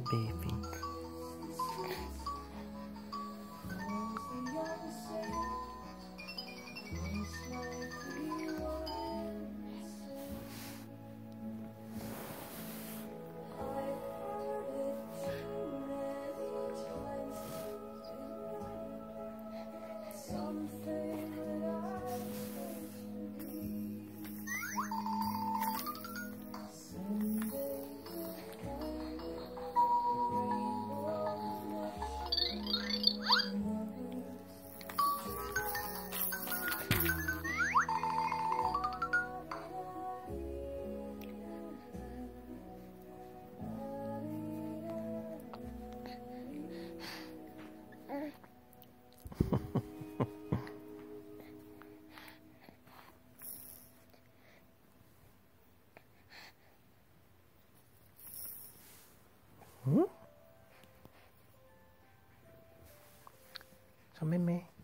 baby. 嗯，小妹妹。